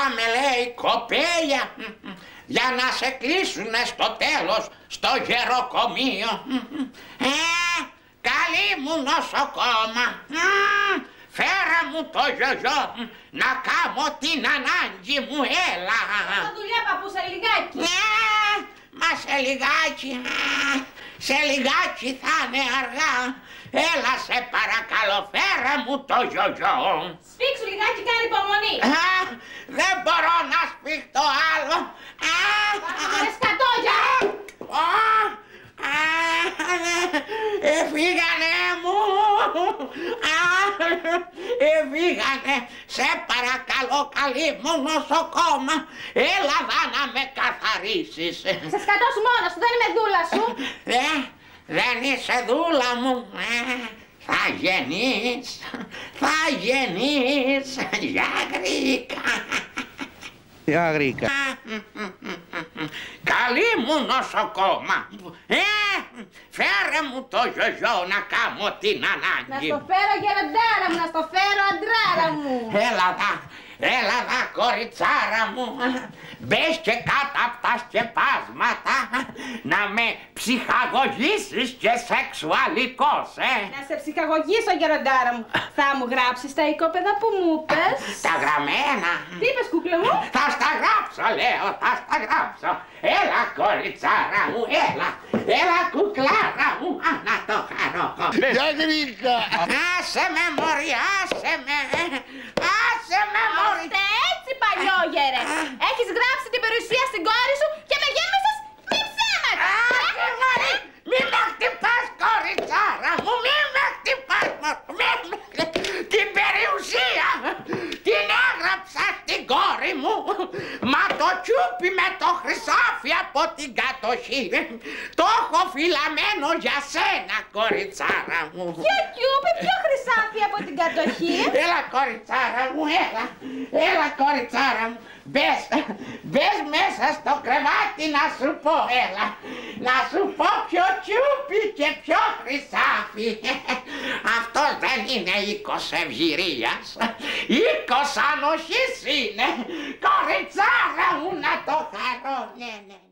πάμε λέει κοπέλια για να σε κλείσουνε στο τέλος στο γεροκομείο. Ε, καλή μου νοσοκόμα. Φέρα μου το γιογιό να κάνω την ανάγκη μου, έλα. Τα δουλειά παππού σε λιγάκι. Ναι, μα σε λιγάκι, σε λιγάκι θα είναι αργά. Έλα σε παρακαλώ, φέρα μου το γιογιό. Σφίξου λιγάκι, κάνει υπομονή. δεν μπορώ να σπίχτω άλλο. Ρε σκατόγια. Εφήγανε μου! Εφήγανε! Σε παρακαλώ καλή μου νοσοκόμα! Έλα δά να με καθαρίσεις! Σε σκατώσου μόνος σου, δεν είμαι δούλα σου! Ε, δεν είσαι δούλα μου! Ε, θα γεννείς, θα γεννείς για γρήκα! Για γρήκα! Καλή μου νοσοκόμα. Ε, φέρε μου το γιογιό να κάνω την ανάγκη. Να στο φέρω γεροντάρα μου, να στο φέρω αντράρα μου. Έλα δα, έλα δα κοριτσάρα μου. Μπες και κάτω από τα σκεπάσματα να με ψυχαγωγήσεις και σεξουαλικός, ε. Να σε ψυχαγωγήσω γεροντάρα μου. Θα μου γράψεις τα οικόπεδα που μου πες. Τα γραμμένα. Τι είπες κούκλα μου; Θα στα γράψω λέω, θα στα γράψω. Έλα κοριτσάρα μου, έλα. Έλα κουκλάρα μου, α, να το χαρώ. Για γρήκα! Άσε με μωρή, άσε με. Άσε με μωρή. Ώστε έτσι παλιόγερε. Έχεις γράψει την περιουσία στην κόρη σου και με γέμισες μη ψέματα. Άσε μωρή, μη με χτυπάς κοριτσάρα μου, μη με χτυπάς μωρή. Την περιουσία την έγραψα στην κόρη μου. Μα το τσούπι με το χρυσάφι από την κατοχή το έχω φυλαμένο για σένα κοριτσάρα μου. Ποιο κιούπι, ποιο χρυσάφι από την κατοχή; Έλα κοριτσάρα μου, έλα, έλα κοριτσάρα μου. Μπες, μπες μέσα στο κρεβάτι να σου πω, έλα. Να σου πω ποιο τσούπι και ποιο χρυσάφι. Αυτός δεν είναι οίκος ευγυρίας. Οίκος ανοχής είναι. Κοριτσάρα μου να το χαρώ, ναι, ναι.